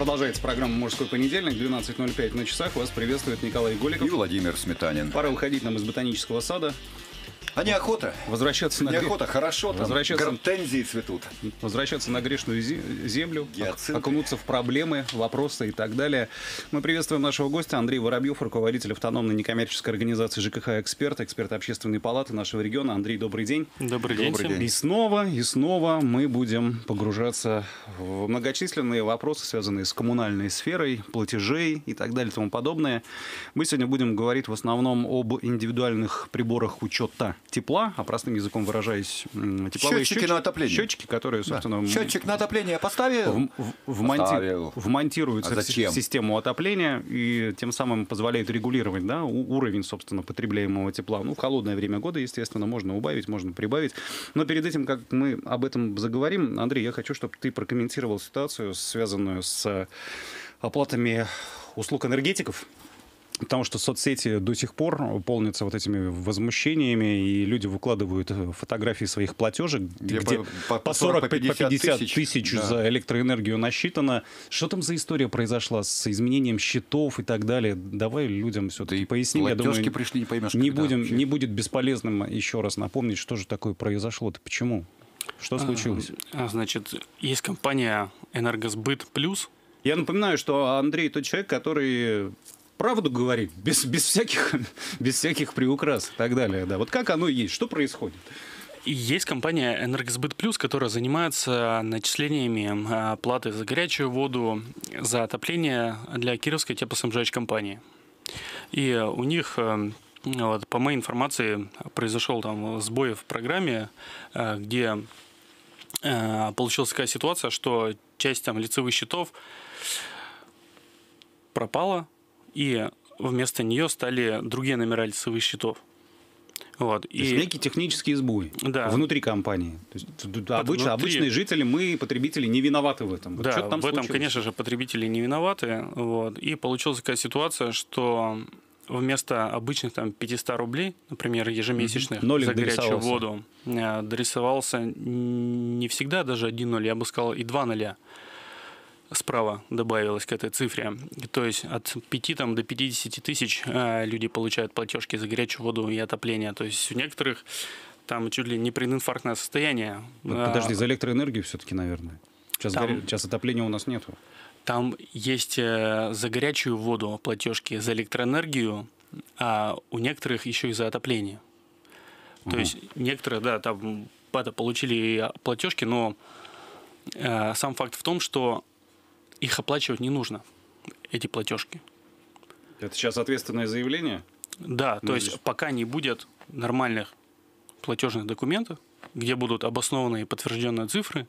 Продолжается программа «Мужской понедельник», 12.05 на часах. Вас приветствует Николай Голиков. И Владимир Сметанин. Пора выходить нам из ботанического сада. А неохота. Возвращаться на, гре- Неохота, хорошо, там Возвращаться- гортензии цветут. возвращаться на грешную зе- землю, Гиацинты. окунуться в проблемы, вопросы и так далее. Мы приветствуем нашего гостя Андрей Воробьев, руководитель автономной некоммерческой организации ЖКХ «Эксперт», эксперт общественной палаты нашего региона. Андрей, добрый день. Добрый день Добрый день. И снова, и снова мы будем погружаться в многочисленные вопросы, связанные с коммунальной сферой, платежей и так далее и тому подобное. Мы сегодня будем говорить в основном об индивидуальных приборах учета тепла, а простым языком выражаясь, тепловые Счетчики на отопление. Счетчики, которые, собственно, м, Счетчик на отопление поставил. в- в- Поставил. вмонтируются А в си- зачем? в систему отопления и тем самым позволяют регулировать да, уровень, собственно, потребляемого тепла. Ну, в холодное время года, естественно, можно убавить, можно прибавить. Но перед этим, как мы об этом заговорим, Андрей, я хочу, чтобы ты прокомментировал ситуацию, связанную с оплатами услуг энергетиков. Потому что соцсети до сих пор полнятся вот этими возмущениями, и люди выкладывают э, фотографии своих платежек, Где где, по- по, по 40, по 50 50 тысяч, тысяч да. за электроэнергию насчитано. Что там за история произошла с изменением счетов и так далее? Давай людям все-таки и поясним. Я думаю, пришли, не поймешь, не, когда будем, вообще. не будет бесполезным еще раз напомнить, что же такое произошло-то, почему? Что случилось? А, Значит, есть компания «Энергосбыт Плюс». Я напоминаю, что Андрей тот человек, который правду говорит, без, без, всяких, без всяких приукрас и так далее. Да. Вот как оно есть, что происходит? Есть компания «Энергосбыт Плюс», которая занимается начислениями а, платы за горячую воду, за отопление для Кировской теплоснабжающей компании. И у них, э, вот, по моей информации, произошел там сбой в программе, э, где э, получилась такая ситуация, что часть там лицевых счетов пропала, и вместо нее стали другие номера лицевых счетов. Вот. То есть некий технический сбой Да. внутри компании. То есть, д- д- обычно, внутри- обычные жители, мы, потребители, не виноваты в этом. Вот Да, там в этом, случилось? конечно же, потребители не виноваты. Вот. И получилась такая ситуация, что вместо обычных там 500 рублей, например, ежемесячных Нолик за горячую воду, э, дорисовался не всегда даже один ноль, я бы сказал, и два ноля справа добавилось к этой цифре. То есть от 5 там, до 50 тысяч э, люди получают платежки за горячую воду и отопление. То есть у некоторых там чуть ли не прединфарктное состояние. Вот А, Подожди, за электроэнергию все-таки, наверное. Сейчас, Там- горе- сейчас отопления у нас нету. Там есть э, за горячую воду платежки, за электроэнергию, а у некоторых еще и за отопление. То есть некоторые, да, там получили платежки, но э, сам факт в том, что их оплачивать не нужно, эти платежки. Это сейчас ответственное заявление? Да, Ну, то есть здесь- пока не будет нормальных платежных документов, где будут обоснованные и подтвержденные цифры,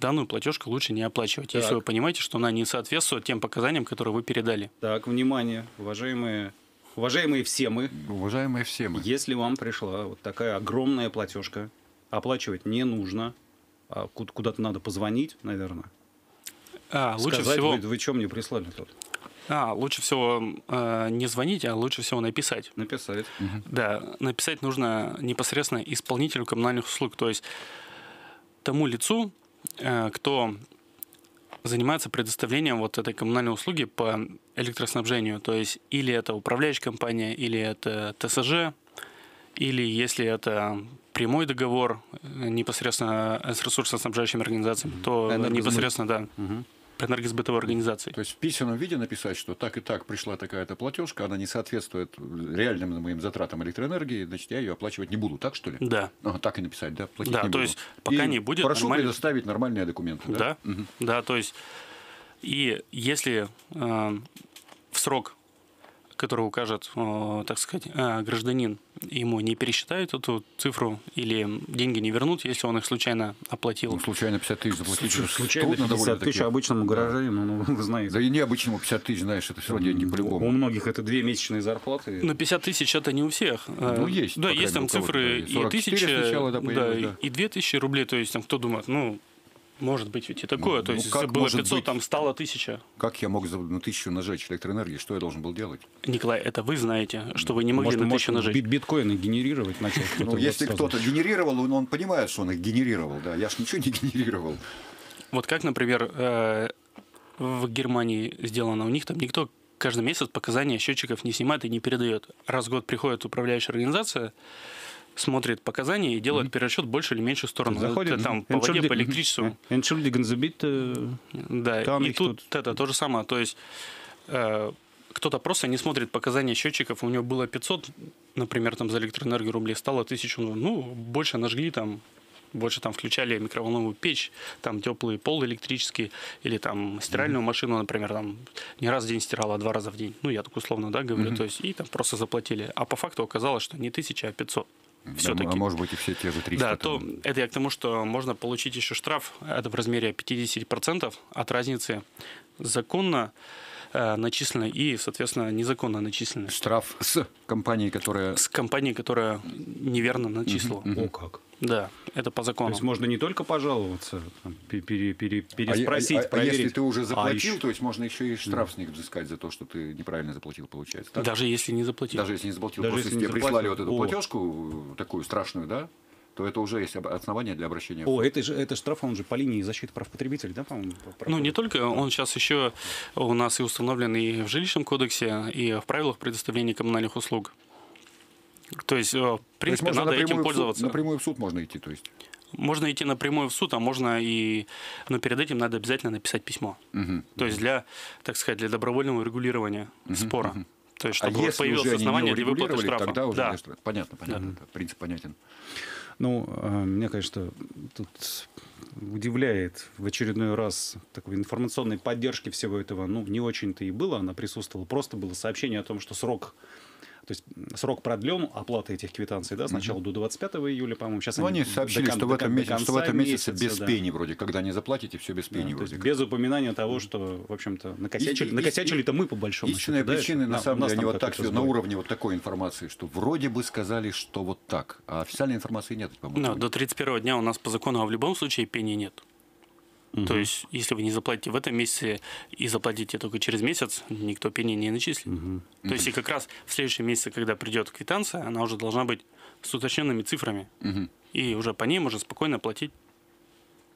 данную платежку лучше не оплачивать, если Так. вы понимаете, что она не соответствует тем показаниям, которые вы передали. Так, внимание, уважаемые, уважаемые все мы, Уважаемые все мы. если вам пришла вот такая огромная платежка, оплачивать не нужно, а ку- куда-то надо позвонить, наверное. А, лучше сказать, всего, вы, вы что мне прислали тут? а, лучше всего э, не звонить, а лучше всего написать. Написать. Да, написать нужно непосредственно исполнителю коммунальных услуг, то есть тому лицу, э, кто занимается предоставлением вот этой коммунальной услуги по электроснабжению. То есть или это управляющая компания, или это ТСЖ, или если это прямой договор э, непосредственно с ресурсоснабжающими организациями, то Энергосбыт. непосредственно, да, Мгм. Энергосбытовой организации. То есть в письменном виде написать, что так и так пришла такая-то платежка, она не соответствует реальным моим затратам электроэнергии, значит, я ее оплачивать не буду, так что ли? Да. Ага, так и написать, да? Платить Да, не то буду. есть пока И не будет Прошу нормально- предоставить нормальные документы. Да, Мгм. да, то есть и если э, в срок, который укажет, э, так сказать, э, гражданин, ему не пересчитают эту цифру или деньги не вернут, если он их случайно оплатил. Ну, случайно 50 тысяч заплатить. Слушай, это случайно трудно 50 довольно-таки. тысяч обычному гаражанину, ну, вы знаете. Да и необычному 50 тысяч, знаешь, это все равно деньги У по-любому. многих это две месячные зарплаты. Но 50 тысяч это не у всех. Э, Ну, есть, Да, есть там у цифры и и 44 тысяча, сначала, да, да, и, да. и 2000 рублей. То есть там кто думает, ну, может быть ведь и такое. Ну, То ну, есть как если было может 500, быть? там стало 1000. Как я мог за на тысячу нажечь электроэнергии? Что я должен был делать? Николай, это вы знаете, что вы не могли Может, на может, 1000 нажать. бит- биткоины генерировать начал кто-то. Ну, если кто-то генерировал, он, он понимает, что он их генерировал. Да, я ж ничего не генерировал. Вот как, например, э, в Германии сделано, у них там никто каждый месяц показания счетчиков не снимает и не передает. Раз в год приходит управляющая организация, смотрит показания и делает mm-hmm. перерасчет больше или меньше сторону. Заходит, это, там по воде, по электричеству. Entschuldigen Sie bitte. Да, и тут, тут это то же самое. То есть э, кто-то просто не смотрит показания счетчиков, у него было 500, например, там за электроэнергию рублей, стало 1000, ну, больше нажгли там больше там включали микроволновую печь, там теплый пол электрический, или там стиральную mm-hmm. машину, например, там не раз в день стирала, а два раза в день. Ну, я так условно, да, говорю. Mm-hmm. То есть, и там просто заплатили. А по факту оказалось, что не тысяча, а 500 все-таки. А может быть и все те же 300. Да, то это я к тому, что можно получить еще штраф, это в размере 50% от разницы законно э, начисленной и, соответственно, незаконно начисленной. Штраф с компанией, которая... С компанией, которая неверно начислила. Угу, угу. О, как. Да, это по закону. То есть можно не только пожаловаться, пере, пере, переспросить, а, а, проверить. А если ты уже а заплатил, а то есть можно еще и штраф да. с них взыскать за то, что ты неправильно заплатил, получается. Так? Даже если не заплатил. Даже если не заплатил. Даже Просто если тебе заплатил. прислали вот эту О. платежку такую страшную, да, то это уже есть основания для обращения. О, это же это штраф, он же по линии защиты прав потребителей, да, по-моему? Ну, не только, он сейчас еще у нас и установлен и в жилищном кодексе, и в правилах предоставления коммунальных услуг. То есть, в принципе, есть надо этим пользоваться. Суд, напрямую в суд можно идти, то есть. Можно идти напрямую в суд, а можно и... Но перед этим надо обязательно написать письмо. Угу, то есть для, так сказать, для добровольного регулирования угу, спора. Угу. То есть, чтобы а если появилось уже основание для выплаты штрафа. Тогда уже да. Понятно, понятно. Да. Принцип понятен. Ну, а, меня, конечно, тут удивляет в очередной раз такой информационной поддержки всего этого. Ну, не очень-то и было, она присутствовала. Просто было сообщение о том, что срок то есть срок продлен оплаты этих квитанций, да, сначала угу. до 25 июля, по-моему, сейчас ну, они, они сообщили, до, что, в этом месяце, что в этом месяце без да. пени вроде, когда не заплатите, все без пени да, вроде. без упоминания того, что, в общем-то, накосячили, и, накосячили-то мы по большому Истинная счету. причина, да, на самом деле, они вот так все на уровне вот такой информации, что вроде бы сказали, что вот так, а официальной информации нет, по-моему. Да, до 31 дня у нас по закону, а в любом случае пени нет. Угу. То есть, если вы не заплатите в этом месяце и заплатите только через месяц, никто пени не начислит. Угу. То есть, и как раз в следующем месяце, когда придет квитанция, она уже должна быть с уточненными цифрами. Угу. И уже по ней можно спокойно платить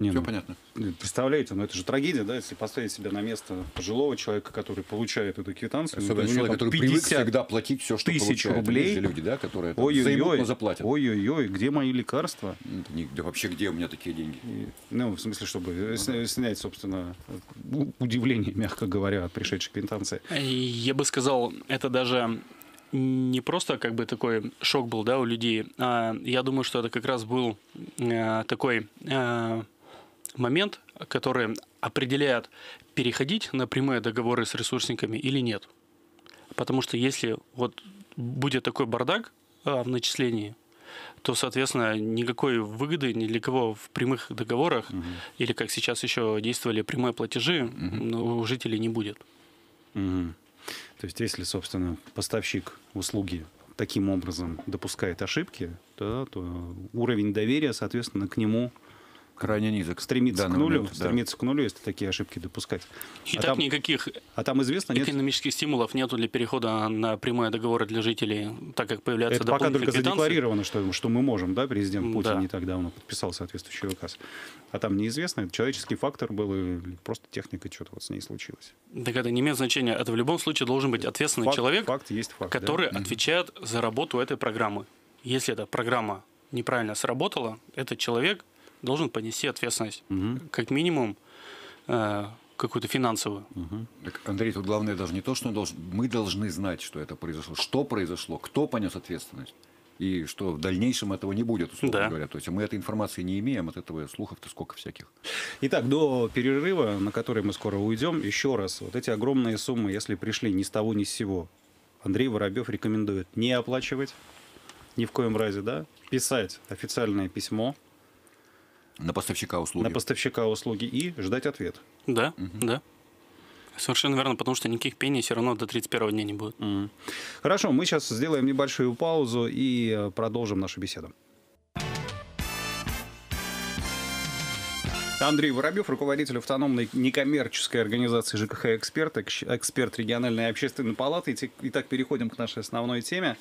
не, Все ну, понятно. Представляете, ну это же трагедия, да, если поставить себя на место пожилого человека, который получает эту квитанцию. Особенно ну, человек, который привык всегда платить все, что тысяч рублей. люди, да, которые ой -ой -ой, но заплатят. Ой-ой-ой, где мои лекарства? Не, да вообще где у меня такие деньги? И, ну, в смысле, чтобы ну, снять, собственно, удивление, мягко говоря, от пришедшей квитанции. Я бы сказал, это даже не просто как бы такой шок был, да, у людей, а я думаю, что это как раз был э, такой э, момент, который определяет, переходить на прямые договоры с ресурсниками или нет. Потому что если вот будет такой бардак а, в начислении, то, соответственно, никакой выгоды ни для кого в прямых договорах угу. или, как сейчас еще действовали прямые платежи, угу. у жителей не будет. Угу. То есть, если, собственно, поставщик услуги таким образом допускает ошибки, то, то уровень доверия, соответственно, к нему крайне низок. Стремиться к нулю, момент, стремиться да. к нулю, если такие ошибки допускать. И а так там, никаких а там известно, нет... экономических стимулов нету для перехода на прямые договоры для жителей, так как появляются Это пока только задекларировано, что, что мы можем, да, президент Путин да. не так давно подписал соответствующий указ. А там неизвестно, это человеческий фактор был, или просто техника что-то вот с ней случилось. Так это не имеет значения. Это в любом случае должен быть ответственный факт, человек, факт есть факт, который да? отвечает за работу этой программы. Если эта программа неправильно сработала, этот человек должен понести ответственность. Угу. Как минимум э, какую-то финансовую. Угу. Так, Андрей, тут главное даже не то, что должен, мы должны знать, что это произошло, что произошло, кто понес ответственность. И что в дальнейшем этого не будет, условно да. говоря. То есть мы этой информации не имеем, от этого слухов-то сколько всяких. Итак, до перерыва, на который мы скоро уйдем, еще раз. Вот эти огромные суммы, если пришли ни с того, ни с сего, Андрей Воробьев рекомендует не оплачивать, ни в коем разе, да, писать официальное письмо на поставщика услуги. На поставщика услуги и ждать ответ. Да, угу. да. Совершенно верно, потому что никаких пений все равно до 31 дня не будет. Угу. Хорошо, мы сейчас сделаем небольшую паузу и э, продолжим нашу беседу. Андрей Воробьев, руководитель автономной некоммерческой организации ЖКХ «Эксперт», эксперт региональной общественной палаты. Итак, переходим к нашей основной теме.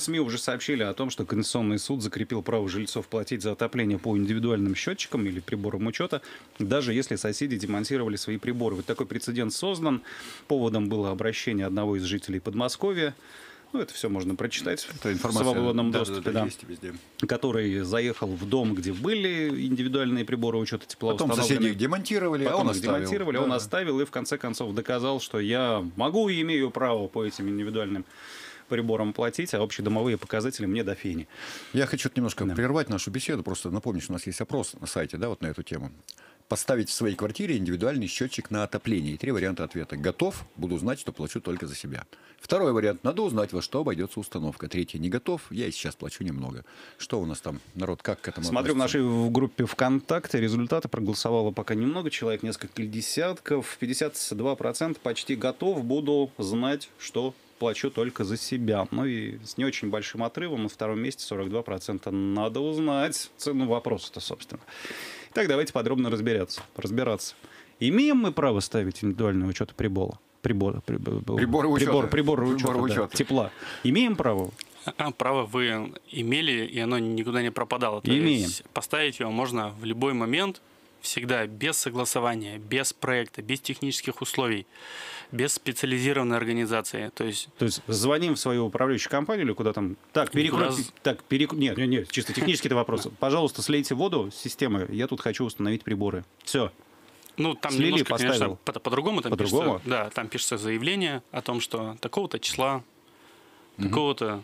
СМИ уже сообщили о том, что Конституционный суд закрепил право жильцов платить за отопление по индивидуальным счетчикам или приборам учета, даже если соседи демонтировали свои приборы. Вот такой прецедент создан. Поводом было обращение одного из жителей Подмосковья. Ну, это все можно прочитать это в свободном да, доступе, да, да, да. Есть везде. который заехал в дом, где были индивидуальные приборы учета тепла Потом соседи их демонтировали, Потом а он их оставил. демонтировали, да. он оставил и в конце концов доказал, что я могу и имею право по этим индивидуальным приборам платить, а общедомовые показатели мне до фени. Я хочу немножко да. прервать нашу беседу, просто напомнить, что у нас есть опрос на сайте, да, вот на эту тему поставить в своей квартире индивидуальный счетчик на отопление. И три варианта ответа. Готов, буду знать, что плачу только за себя. Второй вариант. Надо узнать, во что обойдется установка. Третий. Не готов, я и сейчас плачу немного. Что у нас там, народ, как к этому Смотрю относится? в нашей группе ВКонтакте, результаты проголосовало пока немного человек, несколько десятков. 52% почти готов, буду знать, что плачу только за себя. Ну и с не очень большим отрывом на втором месте 42% надо узнать цену вопроса-то, собственно. Так, давайте подробно разбираться. разбираться. Имеем мы право ставить индивидуальный учет прибора? Прибора, прибор, приборы учета. Прибор, прибор учета, прибор учета. Да, тепла. Имеем право? А, право вы имели, и оно никуда не пропадало. То Имеем. Есть поставить его можно в любой момент, всегда без согласования, без проекта, без технических условий, без специализированной организации. То есть, То есть звоним в свою управляющую компанию или куда там? Так, перекройте. Никуда... Так, перек... Нет, нет, нет, чисто технический это вопрос. Пожалуйста, слейте воду с системы, я тут хочу установить приборы. Все. Ну, там Слили, немножко, поставил. конечно, по- по-другому. Там по-другому? Пишется, да, там пишется заявление о том, что такого-то числа, угу. такого-то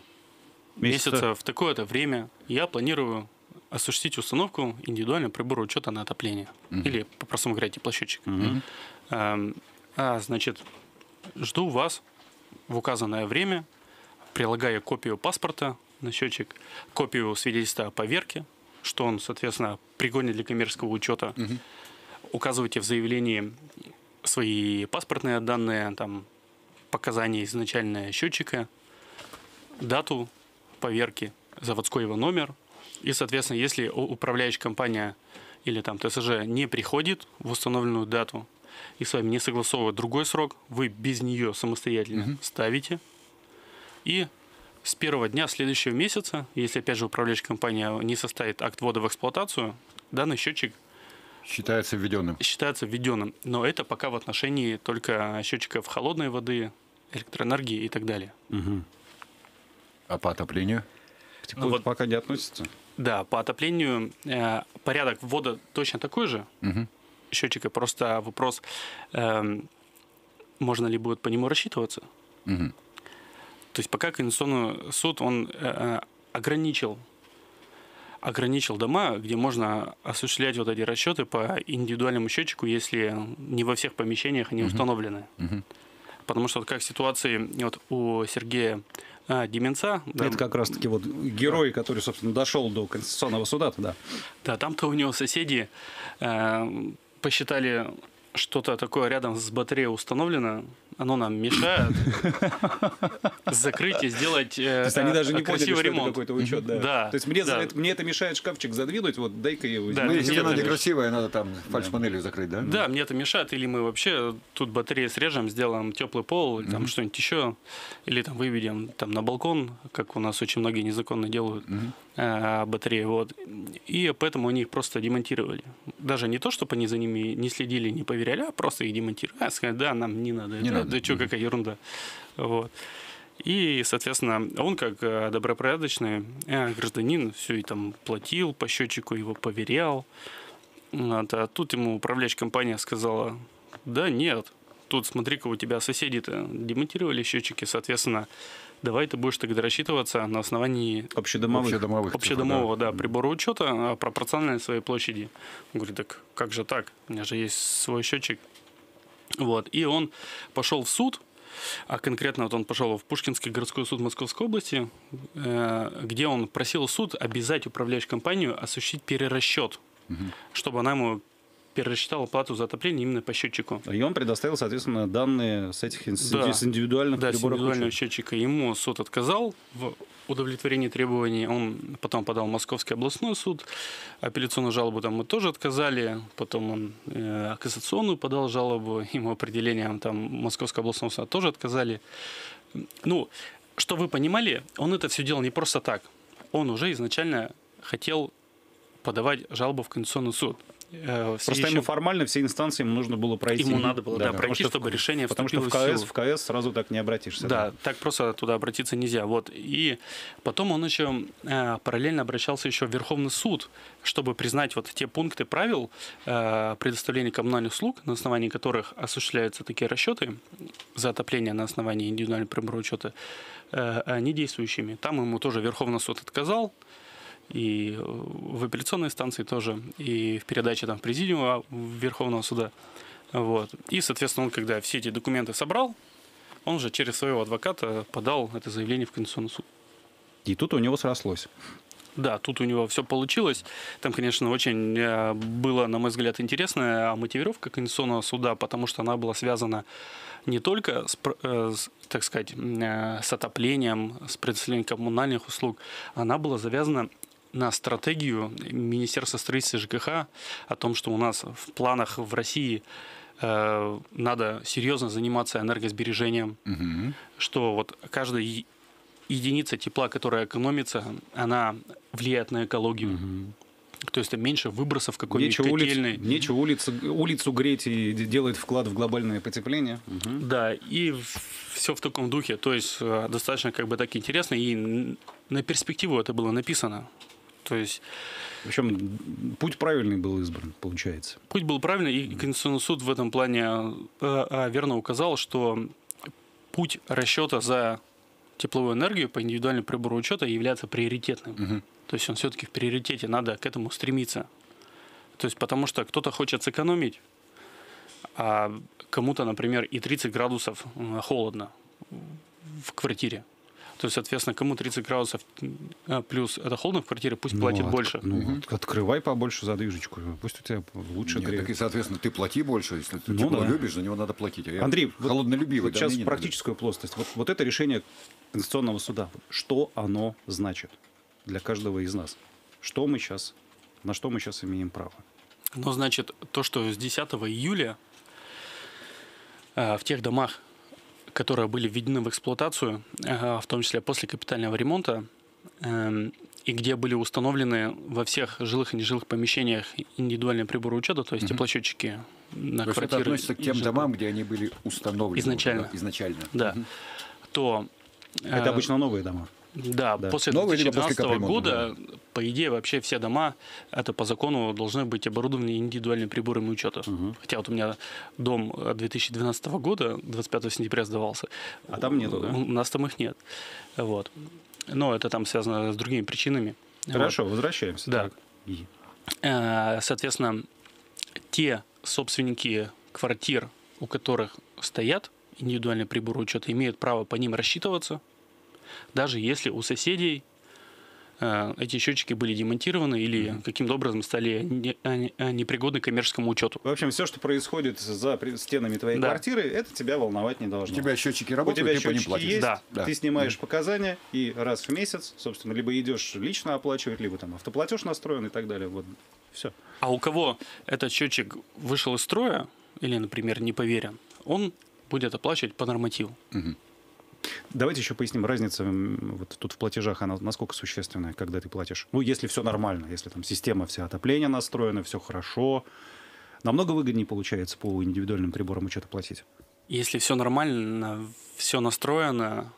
месяца, месяца в такое-то время я планирую осуществить установку индивидуального прибора учета на отопление. Угу. Или, по-простому говоря, теплосчетчик. Угу. А, значит, жду вас в указанное время, прилагая копию паспорта на счетчик, копию свидетельства о поверке, что он, соответственно, пригоден для коммерческого учета. Угу указывайте в заявлении свои паспортные данные, там, показания изначальные счетчика, дату поверки, заводской его номер. И, соответственно, если управляющая компания или там ТСЖ не приходит в установленную дату и с вами не согласовывает другой срок, вы без нее самостоятельно угу. ставите. И с первого дня следующего месяца, если опять же управляющая компания не составит акт ввода в эксплуатацию, данный счетчик Считается введенным. Считается введенным. Но это пока в отношении только счетчиков холодной воды, электроэнергии и так далее. Угу. А по отоплению? ну, вот, пока не относится. Да, по отоплению э, порядок ввода точно такой же. Угу. Счетчика просто вопрос, э, можно ли будет по нему рассчитываться. Угу. То есть пока Конституционный суд он э, ограничил ограничил дома, где можно осуществлять вот эти расчеты по индивидуальному счетчику, если не во всех помещениях они uh-huh. установлены. Uh-huh. Потому что вот как ситуации вот у Сергея а, Деменца. Да, Это как раз-таки вот герой, который, собственно, дошел до Конституционного суда, да. Да, там-то у него соседи э, посчитали что-то такое рядом с батареей установлено, оно нам мешает закрыть и сделать э, То есть они даже не поняли, что это какой-то учет, да. да. То есть мне, да. мне это мешает шкафчик задвинуть, вот дай-ка я его. Да, ну, если она некрасивая, надо там фальш-панелью закрыть, да? Да, мне это мешает, или мы вообще тут батареи срежем, сделаем теплый пол, там что-нибудь еще, или там выведем там на балкон, как у нас очень многие незаконно делают э, батареи, вот. И поэтому они их просто демонтировали. Даже не то, чтобы они за ними не следили, не проверяли, а просто их демонтировали. А, сказать, да, нам не надо. Не надо. Да что, какая ерунда. Вот. И, соответственно, он как э, добропорядочный э, гражданин все и там платил по счетчику, его поверял. Вот, а тут ему управляющая компания сказала, да нет, тут смотри-ка у тебя соседи-то демонтировали счетчики, соответственно, давай ты будешь тогда рассчитываться на основании общедомовых, общедомовых, общедомового да. Да, прибора учета а пропорциональной своей площади. Он говорит, так как же так? У меня же есть свой счетчик. Вот. И он пошел в суд, а конкретно вот он пошел в Пушкинский городской суд Московской области, э, где он просил суд обязать управляющую компанию осуществить перерасчет, угу. чтобы она ему перерасчитал оплату за отопление именно по счетчику. И он предоставил, соответственно, данные с этих да. с индивидуальных да, с индивидуального счетчика. Ему суд отказал в удовлетворении требований. Он потом подал в Московский областной суд. Апелляционную жалобу там мы тоже отказали. Потом он э, кассационную подал жалобу. Ему определением там Московского областного суда тоже отказали. Ну, что вы понимали, он это все делал не просто так. Он уже изначально хотел подавать жалобу в Конституционный суд. Э, Просто ему формально все инстанции ему нужно было пройти. Ему надо было, да, да пройти, что, чтобы решение Потому что в КС, в КС сразу так не обратишься. Да, да, так просто туда обратиться нельзя. Вот. И потом он еще э, параллельно обращался еще в Верховный суд, чтобы признать вот те пункты правил э, предоставления коммунальных услуг, на основании которых осуществляются такие расчеты за отопление на основании индивидуального прибора учета, э, не действующими. Там ему тоже Верховный суд отказал и в апелляционной станции тоже, и в передаче там в президиума Верховного суда. Вот. И, соответственно, он, когда все эти документы собрал, он же через своего адвоката подал это заявление в Конституционный суд. И тут у него срослось. Да, тут у него все получилось. Там, конечно, очень э, было, на мой взгляд, интересная мотивировка Конституционного суда, потому что она была связана не только с, э, с так сказать, э, с отоплением, с предоставлением коммунальных услуг, она была завязана на стратегию Министерства строительства ЖКХ о том, что у нас в планах в России э, надо серьезно заниматься энергосбережением, угу. что вот каждая единица тепла, которая экономится, она влияет на экологию. Угу. То есть меньше выбросов какой-нибудь нечего котельной. Улиц, нечего улицу, улицу греть и делать вклад в глобальное потепление. Угу. Да, и все в таком духе. То есть э, достаточно как бы так интересно. И на перспективу это было написано. То есть... Причем путь правильный был избран, получается. Путь был правильный, и Конституционный суд в этом плане э, э, верно указал, что путь расчета за тепловую энергию по индивидуальному прибору учета является приоритетным. Угу. То есть он все-таки в приоритете, надо к этому стремиться. То есть потому что кто-то хочет сэкономить, а кому-то, например, и 30 градусов э, холодно в квартире. То есть, соответственно, кому 30 градусов а, плюс это холодно в квартире, пусть ну, платит от, больше. Ну, угу. открывай побольше задвижечку, пусть у тебя лучше Нет, Так и, соответственно, ты плати больше. Если ты ну, тепло да. любишь, за него надо платить. А Андрей, холоднолюбивый. Вот да, сейчас практическую надо. плоскость. Вот, вот это решение Конституционного суда, что оно значит для каждого из нас? Что мы сейчас, на что мы сейчас имеем право? Ну, значит, то, что с 10 июля э, в тех домах, которые были введены в эксплуатацию, в том числе после капитального ремонта, эм, и где были установлены во всех жилых и нежилых помещениях индивидуальные приборы учета, то есть угу. теплосчетчики на то квартиры. это относится к тем домам, где они были установлены изначально. Изначально. Да. Угу. То это э, обычно новые дома. Да, да. после Новые 2012 после года, да. по идее, вообще все дома, это по закону должны быть оборудованы индивидуальными приборами учета. Угу. Хотя вот у меня дом 2012 года, 25 сентября сдавался. А там нету, да? У нас там их нет. Вот. Но это там связано с другими причинами. Хорошо, вот. возвращаемся. Да. Э, соответственно, те собственники квартир, у которых стоят индивидуальные приборы учета, имеют право по ним рассчитываться – даже если у соседей э, эти счетчики были демонтированы или mm-hmm. каким-то образом стали а, непригодны к коммерческому учету. В общем, все, что происходит за стенами твоей да. квартиры, это тебя волновать не должно. У тебя счетчики работают, у тебя счетчики по ним есть, да. ты снимаешь mm-hmm. показания и раз в месяц, собственно, либо идешь лично оплачивать, либо там автоплатеж настроен и так далее. Вот все. А у кого этот счетчик вышел из строя или, например, не поверен, он будет оплачивать по нормативу. Mm-hmm. Давайте еще поясним разницу вот тут в платежах, она насколько существенная, когда ты платишь. Ну, если все нормально, если там система вся отопления настроена, все хорошо, намного выгоднее получается по индивидуальным приборам учета платить. Если все нормально, все настроено,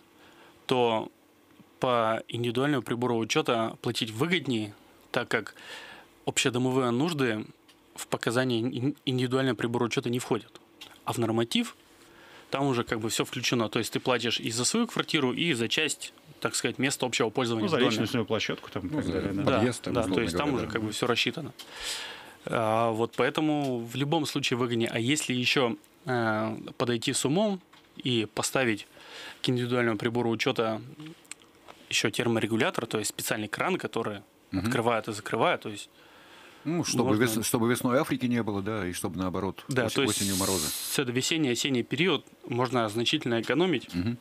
то по индивидуальному прибору учета платить выгоднее, так как общедомовые нужды в показания индивидуального прибора учета не входят. А в норматив там уже как бы все включено. То есть ты платишь и за свою квартиру, и за часть так сказать, место общего пользования. Ну, за личностную площадку там ну, так далее. Да, подъезд, там, да, то есть говоря, там да. уже как бы все рассчитано. А, вот поэтому в любом случае выгоднее. А если еще а, подойти с умом и поставить к индивидуальному прибору учета еще терморегулятор, то есть специальный кран, который угу. открывает и закрывает, то есть ну, чтобы, можно... вес, чтобы весной Африки не было, да, и чтобы наоборот да, ос- то есть осенью морозы. С это весенний-осенний период можно значительно экономить. Угу.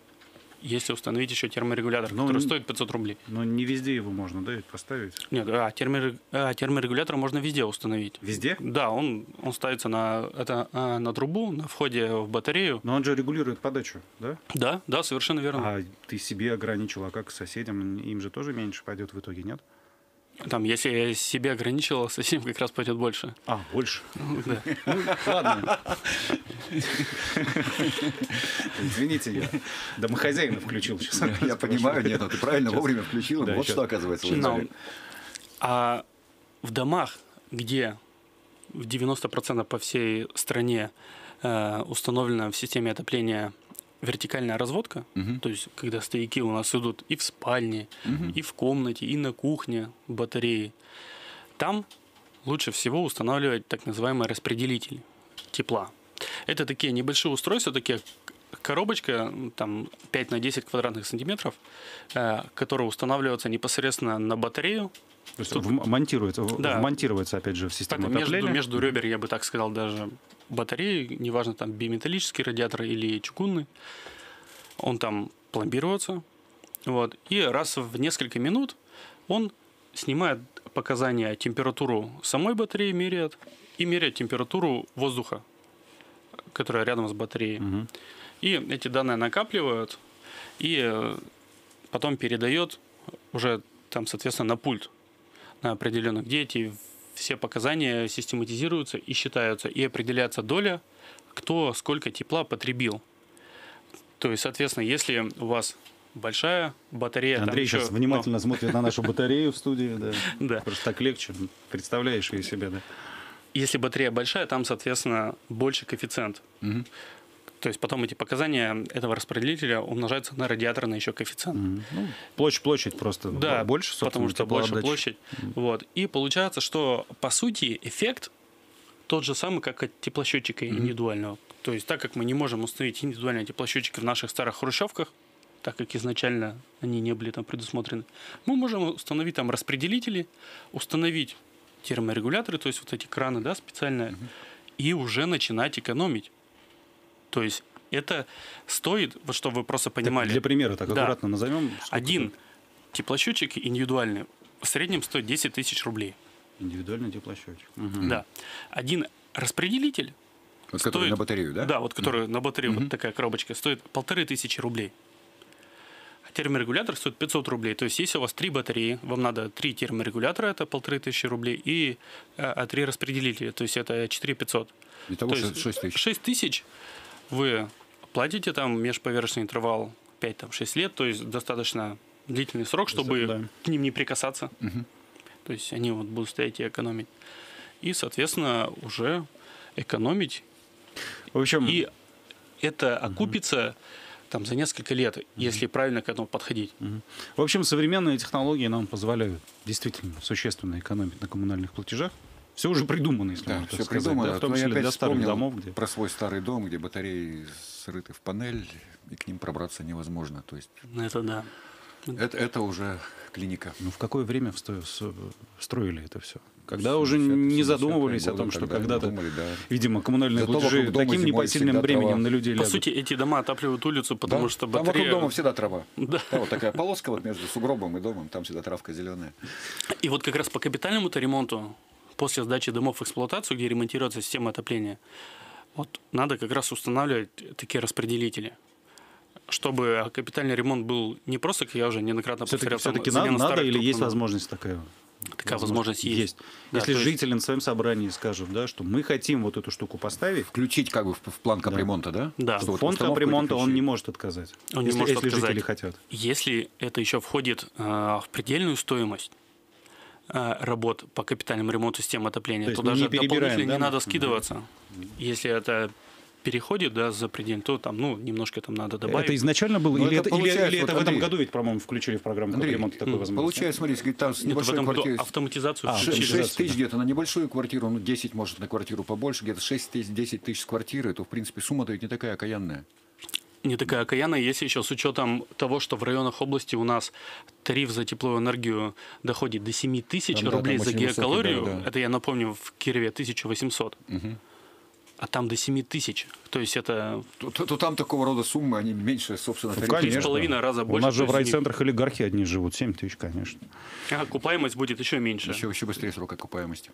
если установить еще терморегулятор, Ну, который стоит 500 рублей. Но не везде его можно, да, поставить? Нет, а, термор- а, терморегулятор можно везде установить. Везде? Да, он, он ставится на, это, а, на трубу, на входе в батарею. Но он же регулирует подачу, да? Да, да, совершенно верно. А ты себе ограничил, а как соседям? Им же тоже меньше пойдет в итоге, нет? Там, если я себе ограничил, соседям как раз пойдет больше. А, больше. Да. Ну, ладно. Извините, я домохозяина включил сейчас. Я понимаю, нет, ну ты правильно вовремя включил. Вот что оказывается. А в домах, где в 90% по всей стране э, установлена в системе отопления вертикальная разводка, Мгм. то есть когда стояки у нас идут и в спальне, Мгм. и в комнате, и на кухне батареи, там лучше всего устанавливать так называемый распределитель тепла. Это такие небольшие устройства, такие коробочка, там 5 на 10 квадратных сантиметров, э, которые устанавливаются непосредственно на батарею, То есть монтируется, Да. вмонтируется опять же в систему так, между, отопления. между ребер, я бы так сказал, даже батареи, неважно, там биметаллический радиатор или чугунный, он там пломбируется, вот, и раз в несколько минут он снимает показания температуру самой батареи, меряет, и меряет температуру воздуха, которая рядом с батареей. Мгм. И эти данные накапливают, и э, потом передает уже там, соответственно, на пульт на определенно, где эти все показания систематизируются и считаются, и определяется доля, кто сколько тепла потребил. То есть, соответственно, если у вас большая батарея... Андрей еще- сейчас внимательно смотрит на нашу батарею в студии. Да. да. Просто так легче. Представляешь ее себе, да? Если батарея большая, там, соответственно, больше коэффициент. Мгм. То есть потом эти показания этого распределителя умножаются на радиаторный еще коэффициент. Мгм. Ну, площадь, площадь просто Да, больше, потому что больше теплоотдачи. площадь. Вот. И получается, что по сути эффект тот же самый, как от теплосчетчика индивидуального. То есть так как мы не можем установить индивидуальные теплосчетчики в наших старых хрущевках, так как изначально они не были там предусмотрены, мы можем установить там распределители, установить терморегуляторы, то есть вот эти краны, да, специальные, и уже начинать экономить. То есть это стоит, вот чтобы вы просто Так, понимали, Для примера так Да. аккуратно назовем. один стоит? теплосчетчик индивидуальный в среднем стоит 10 тысяч рублей. Индивидуальный теплосчетчик. Мгм. Да. Один распределитель, Вот который Стоит- на батарею, да? да, вот который на батарее Мгм. вот такая коробочка, стоит полторы тысячи рублей. А терморегулятор стоит 500 рублей. То есть, если у вас три батареи, вам надо три терморегулятора, это полторы тысячи рублей, и а, а, три распределителя, то есть это 4 500. Итого То есть 6 тысяч. 6 тысяч вы платите там межповерхностный интервал 5-6 лет, то есть достаточно длительный срок, чтобы Да. к ним не прикасаться. Мгм. То есть они вот будут стоять и экономить. И, соответственно, уже экономить. В общем, И это окупится там за несколько лет, если правильно к этому подходить. Мгм. В общем, современные технологии нам позволяют действительно существенно экономить на коммунальных платежах. Все уже придумано, если Да, можно так все сказать. придумано. да, в том числе для старых вспомнил домов, где... про свой старый дом, где батареи срыты в панель, и к ним пробраться невозможно. То есть Это да. это, это уже клиника. Ну, в какое время строили это все? Когда уже 70-е, не 70-е задумывались о годы, том, что когда когда-то, думали, да. видимо, коммунальные Зато платежи таким непосильным бременем трава. на людей По лягут. сути, эти дома отапливают улицу, потому Да, что Там батарея... вокруг дома всегда трава. Да. Да, вот такая полоска вот между сугробом и домом, там всегда травка зеленая. И вот как раз по капитальному-то ремонту, после сдачи домов в эксплуатацию, где ремонтируется система отопления, вот надо как раз устанавливать такие распределители. Чтобы капитальный ремонт был не просто, как я уже неоднократно повторял, все-таки надо, надо или есть на- возможность такая? Такая возможность есть. Да, Если есть- жители на своем собрании скажут, да, что мы хотим вот эту штуку поставить, Включить как бы в, в план капремонта, да? Да. Что вот фонд капремонта он не может отказать. Он не если, может если отказать. жители хотят. Если это еще входит э, в предельную стоимость работ по капитальному ремонту системы отопления, То то, даже не дополнительно да? не надо скидываться. Если это переходит да, за предел, то там, ну, немножко там надо добавить. Это изначально было? Или это это, или- или это вот, в этом Андрей. году ведь, по-моему, включили в программу Андрей, капремонта такой м, возможность? Получается, смотрите, говорит, там с Нет, в небольшой этом году квартиры... автоматизацию А, включили. Шесть- автоматизацию, 6 тысяч да. где-то на небольшую квартиру, ну 10 может на квартиру побольше, где-то 6 тысяч, 10 тысяч с квартиры, то в принципе сумма-то ведь не такая окаянная. Не такая окаянная, если еще с учетом того, что в районах области у нас тариф за тепловую энергию доходит до 7 тысяч да, рублей за очень высокий, гигакалорию. да, да. Это я напомню, в Кирове 1800. А там до 7 тысяч. То есть это... То, то, то там такого рода суммы, они меньше, собственно, Ну, конечно. с половиной раза больше. У нас же в райцентрах олигархи одни живут, 7 тысяч, конечно. А окупаемость будет еще меньше. Еще, еще быстрее срок окупаемости.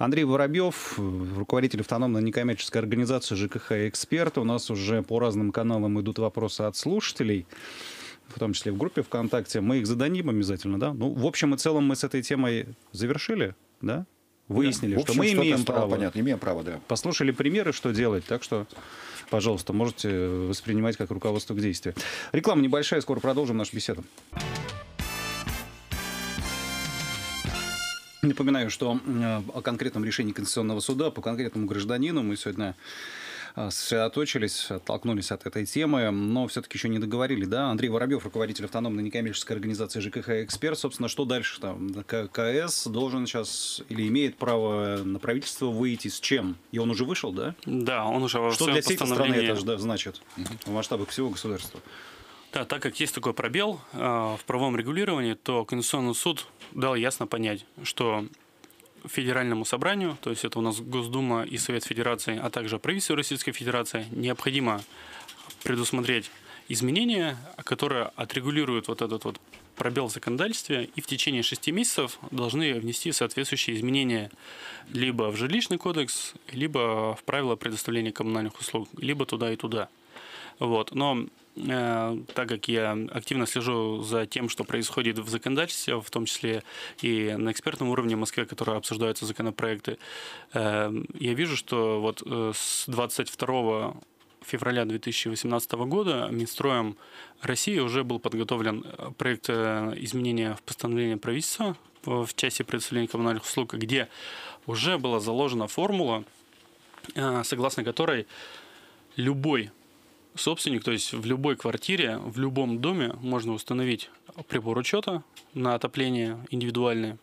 Андрей Воробьев, руководитель автономной некоммерческой организации ЖКХ «Эксперт». У нас уже по разным каналам идут вопросы от слушателей, в том числе в группе ВКонтакте. Мы их зададим обязательно, да? Ну, в общем и целом мы с этой темой завершили, да? Выяснили, В что общем, мы имеем право. Понятно, имеем право, да. Послушали примеры, что делать, так что, пожалуйста, можете воспринимать как руководство к действию. Реклама небольшая, скоро продолжим нашу беседу. Напоминаю, что о конкретном решении Конституционного суда по конкретному гражданину мы сегодня сосредоточились, оттолкнулись от этой темы, но все-таки еще не договорили, да? Андрей Воробьев, руководитель автономной некоммерческой организации ЖКХ «Эксперт». Собственно, что дальше там? КС должен сейчас или имеет право на правительство выйти с чем? И он уже вышел, да? Да, он уже во Что для всей страны это ж, да, значит в масштабах всего государства? Да, так как есть такой пробел э, в правовом регулировании, то Конституционный суд дал ясно понять, что Федеральному собранию, то есть это у нас Госдума и Совет Федерации, а также правительству Российской Федерации, необходимо предусмотреть изменения, которые отрегулируют вот этот вот пробел в законодательстве, и в течение шести месяцев должны внести соответствующие изменения либо в жилищный кодекс, либо в правила предоставления коммунальных услуг, либо туда и туда. Вот. Но так как я активно слежу за тем, что происходит в законодательстве, в том числе и на экспертном уровне в Москве, которые обсуждаются законопроекты, э, я вижу, что вот э, с 22 февраля 2018 года Минстроем России уже был подготовлен э, проект э, изменения в постановление правительства в части предоставления коммунальных услуг, где уже была заложена формула, э, согласно которой любой собственник, то есть в любой квартире, в любом доме можно установить прибор учета на отопление индивидуальное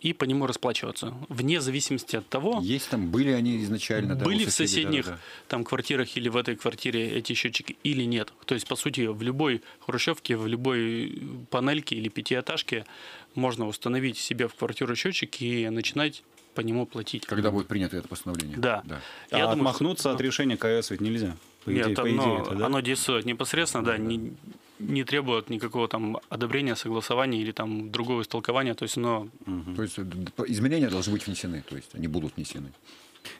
и по нему расплачиваться, вне зависимости от того, Есть там, были они изначально, да, были в соседей, да, соседних да. там квартирах или в этой квартире эти счетчики или нет. То есть, по сути, в любой хрущевке, в любой панельке или пятиэтажке можно установить себе в квартиру счетчик и начинать по нему платить. Когда будет принято это постановление? Да. да. А думаю, отмахнуться от решения КС ведь нельзя. По идее, Нет, по идее оно, это, да? оно действует непосредственно, да, не, не требует никакого там одобрения, согласования или там другого истолкования, то есть оно То есть э, изменения должны быть внесены, то есть они будут внесены.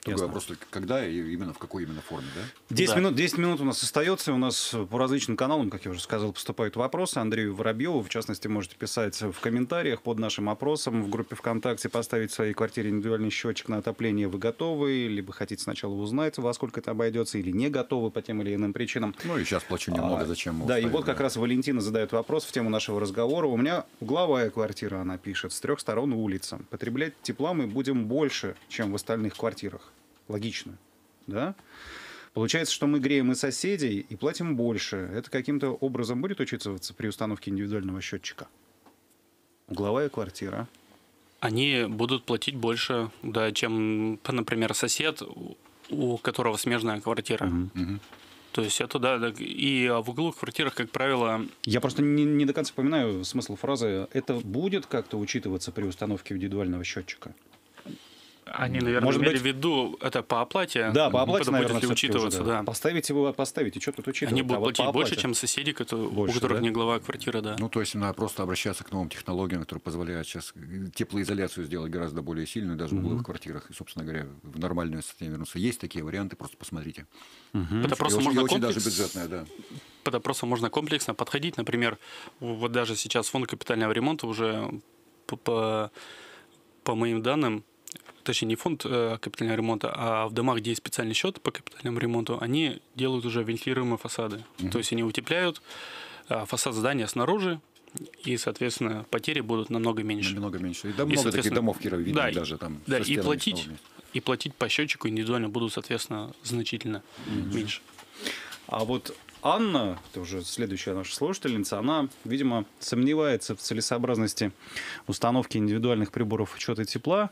Другой Ясно. вопрос только когда и именно в какой именно форме, да? 10 Да. минут, 10 минут у нас остается. У нас по различным каналам, как я уже сказал, поступают вопросы. Андрею Воробьеву, в частности, можете писать в комментариях под нашим опросом. В группе ВКонтакте поставить в своей квартире индивидуальный счетчик на отопление. Вы готовы? Либо хотите сначала узнать, во сколько это обойдется, или не готовы по тем или иным причинам. Ну и сейчас плачу немного, А, зачем? Да, и вот как раз Валентина задает вопрос в тему нашего разговора. У меня угловая квартира, она пишет, с трех сторон улица. Потреблять тепла мы будем больше, чем в остальных квартирах. Логично, да? Получается, что мы греем и соседей, и платим больше. Это каким-то образом будет учитываться при установке индивидуального счетчика? Угловая квартира. они будут платить больше, да, чем, например, сосед, у- которого смежная квартира. Мгм. То есть это, да, и в угловых квартирах, как правило, Я просто не, не до конца понимаю смысл фразы. Это будет как-то учитываться при установке индивидуального счетчика? Они, наверное, Может имели быть- в виду это по оплате. Да, по оплате, это наверное, будет ли всё-таки уже, учитываться, да. Поставить его, поставить, и что тут учитывать? Они А будут вот платить по больше, чем соседи, которые, Больше, у которых да? не глава квартиры, да. Ну, то есть надо просто обращаться к новым технологиям, которые позволяют сейчас теплоизоляцию сделать гораздо более сильную, даже в угловых квартирах. И, собственно говоря, в нормальное состояние вернуться. Есть такие варианты, просто посмотрите. просто очень, и можно очень даже комплекс- бюджетная, да. под опросом можно комплексно подходить. Например, вот даже сейчас фонд капитального ремонта уже по, по, по моим данным, точнее не фонд э, капитального ремонта, а в домах, где есть специальный счет по капитальному ремонту, они делают уже вентилируемые фасады. То есть они утепляют а, фасад здания снаружи, и, соответственно, потери будут намного меньше. Намного меньше. И да, И, много таких домов в Кирове видно да, даже там. Да, и платить, и платить по счетчику индивидуально будут, соответственно, значительно меньше. А вот Анна, это уже следующая наша слушательница, она, видимо, сомневается в целесообразности установки индивидуальных приборов учета тепла.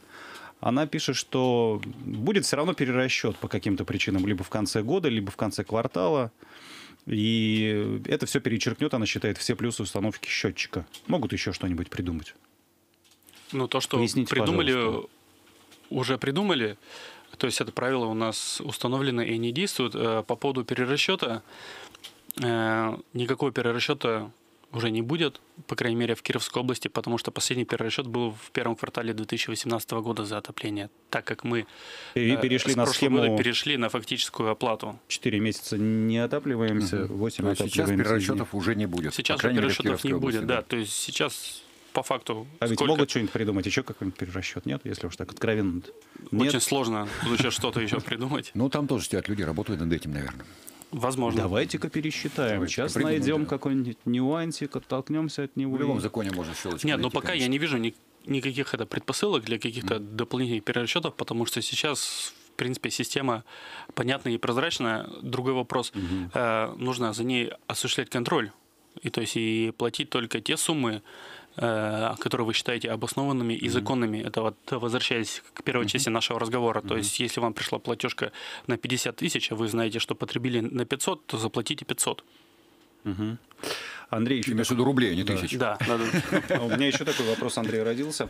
Она пишет, что будет все равно перерасчет по каким-то причинам, либо в конце года, либо в конце квартала. И это все перечеркнет, она считает, все плюсы установки счетчика. Могут еще что-нибудь придумать. Ну, то, что Поясните, придумали, пожалуйста. уже придумали, То есть это правило у нас установлено и не действует. Э, по поводу перерасчета, э, никакого перерасчета уже не будет, по крайней мере, в Кировской области, потому что последний перерасчет был в первом квартале 2018 года за отопление, так как мы и перешли с на схему... года перешли на фактическую оплату. Четыре месяца не отапливаемся, восемь угу. Сейчас перерасчетов уже не будет. Сейчас уже перерасчетов не будет, области, да. То есть сейчас по факту. А ведь могут что-нибудь придумать, еще какой-нибудь перерасчет, нет, если уж так откровенно? Нет? Очень сложно тут еще что-то еще придумать. Ну, там тоже сидят люди, работают над этим, наверное. Возможно. Давайте-ка пересчитаем. Давайте Сейчас найдем да. какой-нибудь нюансик, оттолкнемся от него. В любом законе можно щелочку Нет, но пока конечно. я не вижу ни, никаких это предпосылок для каких-то mm. дополнительных перерасчетов, потому что сейчас в принципе, система понятная и прозрачная. Другой вопрос, угу. э, нужно за ней осуществлять контроль. И то есть и платить только те суммы, которые вы считаете обоснованными и законными. Это вот возвращаясь к первой части нашего разговора. То есть, если вам пришла платежка на 50 тысяч, а вы знаете, что потребили на 500, то заплатите 500. Угу. Андрей, еще виду рублей, а не тысяч. Да. А у меня еще такой вопрос, Андрей, родился.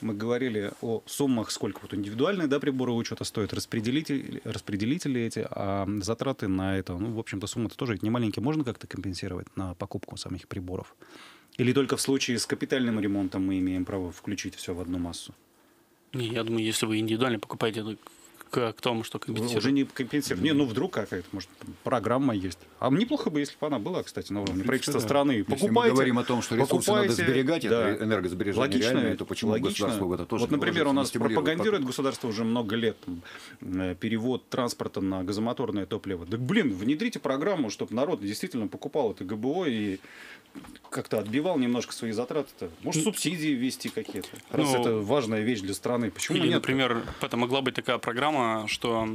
Мы говорили о суммах, сколько вот индивидуальные да, приборы учета стоят, распределители, распределители эти, а затраты на это, ну, в общем-то, суммы-то тоже не маленькие. Можно как-то компенсировать на покупку самих приборов? Или только в случае с капитальным ремонтом мы имеем право включить все в одну массу? Не, я думаю, если вы индивидуально покупаете, к, к тому, что компенсирует. Уже не компенсирует. Не, ну вдруг какая-то, может, программа есть. А неплохо бы, если бы она была, кстати, на уровне правительства да. страны. Покупайте, если мы говорим о том, что ресурсы надо сберегать, да. это энергосбережение логично, реальное, то почему логично. государство в это тоже Вот, например, у нас пропагандирует государство уже много лет э, перевод транспорта на газомоторное топливо. Так, блин, внедрите программу, чтобы народ действительно покупал это ГБО и как-то отбивал немножко свои затраты-то. Может, субсидии ввести какие-то, раз ну, это важная вещь для страны. Почему или, нет? например, это могла быть такая программа, что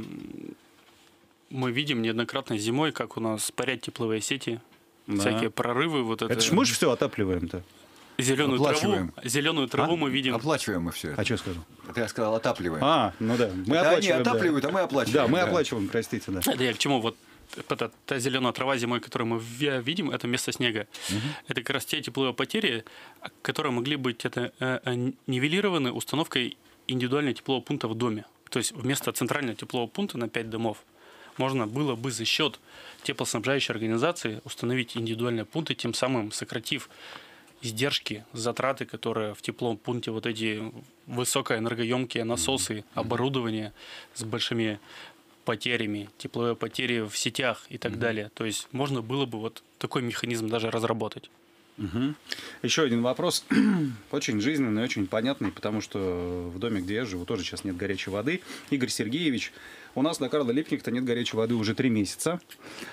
мы видим неоднократно зимой, как у нас парят тепловые сети, да. всякие прорывы. Вот это, это ж мы же все отапливаем-то. Зеленую траву, зеленую траву а? мы видим. Оплачиваем мы все. А что сказал? Это я сказал, отапливаем. А, ну да. Мы это оплачиваем, они отапливают, да. а мы оплачиваем. Да, мы да. оплачиваем, простите, да. Это я к чему? Вот это, та зеленая трава зимой, которую мы видим, это место снега. Угу. Это как раз те тепловые потери, которые могли быть это, э, э, нивелированы установкой индивидуального теплового пункта в доме. То есть вместо центрального теплового пункта на 5 домов можно было бы за счет теплоснабжающей организации установить индивидуальные пункты, тем самым сократив издержки, затраты, которые в теплом пункте, вот эти высокоэнергоемкие насосы, оборудование с большими потерями, тепловые потери в сетях и так mm-hmm. далее. То есть можно было бы вот такой механизм даже разработать. Угу. Еще один вопрос, очень жизненный, очень понятный, потому что в доме, где я живу, тоже сейчас нет горячей воды. Игорь Сергеевич, у нас на Карла Липникта нет горячей воды уже три месяца,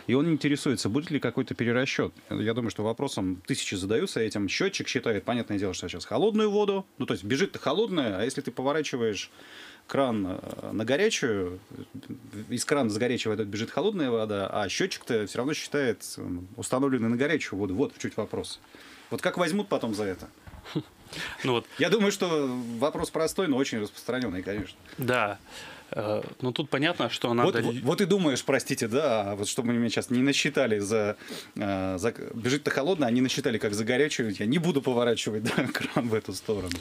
и он интересуется, будет ли какой-то перерасчет. Я думаю, что вопросом тысячи задаются этим. Счетчик считает, понятное дело, что сейчас холодную воду, ну то есть бежит-то холодная, а если ты поворачиваешь кран э, на горячую, из крана с горячей водой бежит холодная вода, а счетчик-то все равно считает установленный на горячую воду. Вот чуть вопрос. Вот как возьмут потом за это? Ну вот. Я думаю, что вопрос простой, но очень распространенный, конечно. Да. Э, ну тут понятно, что надо... Вот, вот, вот и думаешь, простите, да, вот чтобы меня сейчас не насчитали за... Э, за бежит-то холодно, они насчитали как за горячую, я не буду поворачивать да, кран в эту сторону.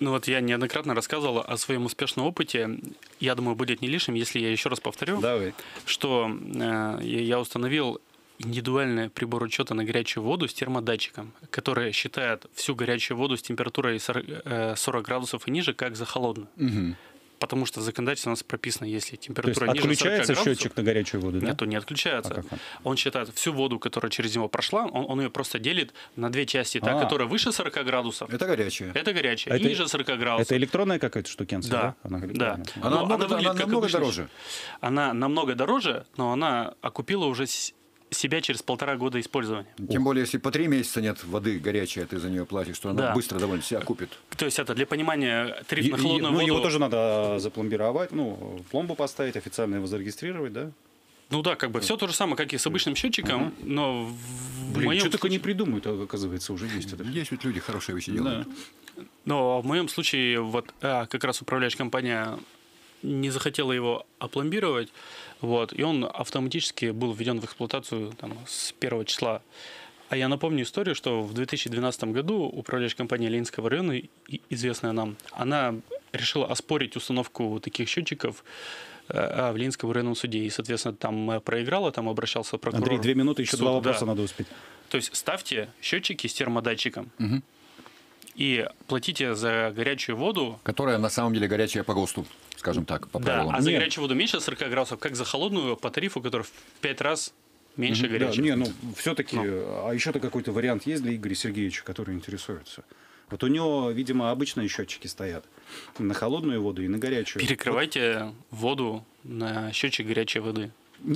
Ну вот я неоднократно рассказывал о своем успешном опыте. Я думаю, будет не лишним, если я еще раз повторю, Давай. что э, я установил индивидуальный прибор учета на горячую воду с термодатчиком, который считает всю горячую воду с температурой 40, 40 э, градусов и ниже, как за холодную. Угу потому что в законодательстве у нас прописано, если температура То есть ниже 40 градусов... счетчик на горячую воду, да? Нет, он не отключается. А он? он считает всю воду, которая через него прошла, он, он ее просто делит на две части. Та, а. которая выше 40 градусов. Это горячая. Это горячая. Это, и ниже 40 градусов. Это электронная какая-то штукенция, да? Да. Она, да. она, она, она, она намного дороже. Она намного дороже, но она окупила уже себя через полтора года использования. Тем более, если по три месяца нет воды горячей, а ты за нее платишь, то она да. быстро довольно себя купит. То есть это для понимания тариф на холодную ну, воду... Его тоже надо запломбировать, ну, пломбу поставить, официально его зарегистрировать, да? Ну да, как бы все то же самое, как и с обычным счетчиком, угу. но в Блин, моем что случае... только не придумают, а, оказывается, уже есть это. Есть ведь люди хорошие вещи делают. Да. Но в моем случае вот а, как раз управляющая компания не захотела его опломбировать, вот, и он автоматически был введен в эксплуатацию там, с первого числа. А я напомню историю, что в 2012 году управляющая компания Ленинского района, известная нам, она решила оспорить установку таких счетчиков э, в Ленинском районном суде. И, соответственно, там проиграла, там обращался прокурор. Андрей, две минуты, еще суд, два вопроса да. надо успеть. То есть ставьте счетчики с термодатчиком. Угу. И платите за горячую воду. Которая на самом деле горячая по ГОСТу, скажем так, по правилам. Да, а за Нет. горячую воду меньше 40 градусов, как за холодную по тарифу, который в 5 раз меньше горячей. Да, не, ну все-таки, ну. а еще-то какой-то вариант есть для Игоря Сергеевича, который интересуется? Вот у него, видимо, обычные счетчики стоят на холодную воду и на горячую. Перекрывайте вот. воду на счетчик горячей воды.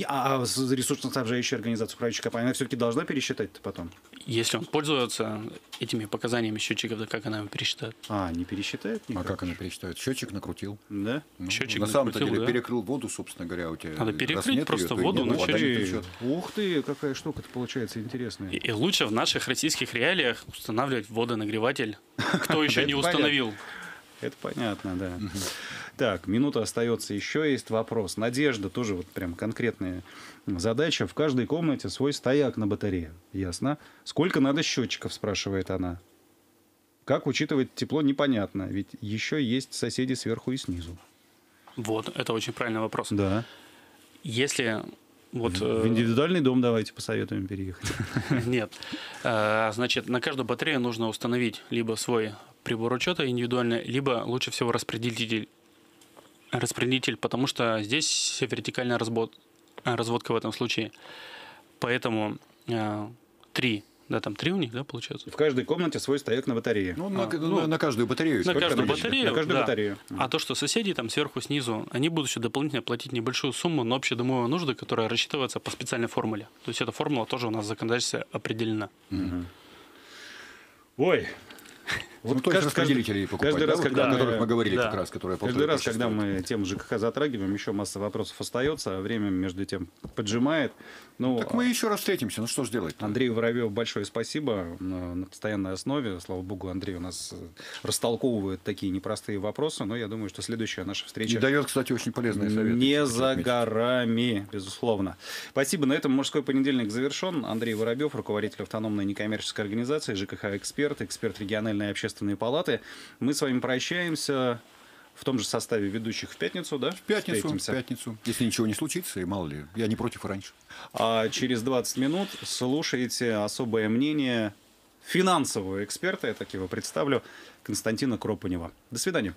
А ресурсно-снабжающая организация управляющая компания, она все-таки должна пересчитать это потом? Если он пользуется этими показаниями счетчиков, то как она его пересчитает? А, не пересчитает? Никак. А как она пересчитает? Счетчик накрутил. Да? Ну, Счетчик на самом деле да. перекрыл воду, собственно говоря, у тебя. Надо перекрыть просто ее, воду на счетчик. Ух ты, какая штука-то получается интересная. И, и лучше в наших российских реалиях устанавливать водонагреватель. Кто еще не установил? Это понятно, да. Так, минута остается. Еще есть вопрос. Надежда тоже вот прям конкретная задача. В каждой комнате свой стояк на батарее. Ясно. Сколько надо счетчиков, спрашивает она. Как учитывать тепло, непонятно. Ведь еще есть соседи сверху и снизу. Вот, это очень правильный вопрос. Да. Если вот, в индивидуальный дом давайте посоветуем переехать. Нет. Э, значит, на каждую батарею нужно установить либо свой прибор учета индивидуальный, либо лучше всего распределитель, распределитель потому что здесь вертикальная развод, разводка в этом случае. Поэтому э, три да, там три у них, да, получается? В каждой комнате свой стояк на батарее. Ну, на, а, ну, на каждую батарею. На каждую батарею, На каждую да. батарею. А то, что соседи там сверху, снизу, они будут еще дополнительно платить небольшую сумму на общедомовые нужды, которая рассчитывается по специальной формуле. То есть эта формула тоже у нас в законодательстве определена. Угу. Ой, вот ну, то есть распределителей покупать, каждый да, раз, вот, когда о которых мы говорили да. как раз, которые Каждый раз, когда мы тему ЖКХ затрагиваем, еще масса вопросов остается, а время между тем поджимает. Ну, так мы еще раз встретимся, ну что же делать? Андрей Воробьев, большое спасибо на, на постоянной основе. Слава богу, Андрей у нас э, растолковывает такие непростые вопросы, но я думаю, что следующая наша встреча... И дает, кстати, очень полезные советы. Не за горами, безусловно. Спасибо. На этом мужской понедельник завершен. Андрей Воробьев, руководитель автономной некоммерческой организации ЖКХ-эксперт, эксперт региональной общественной палаты. Мы с вами прощаемся в том же составе ведущих в пятницу, да? В пятницу, Встретимся. в пятницу. Если ничего не случится, и мало ли, я не против раньше. А через 20 минут слушаете особое мнение финансового эксперта, я так его представлю, Константина Кропанева. До свидания.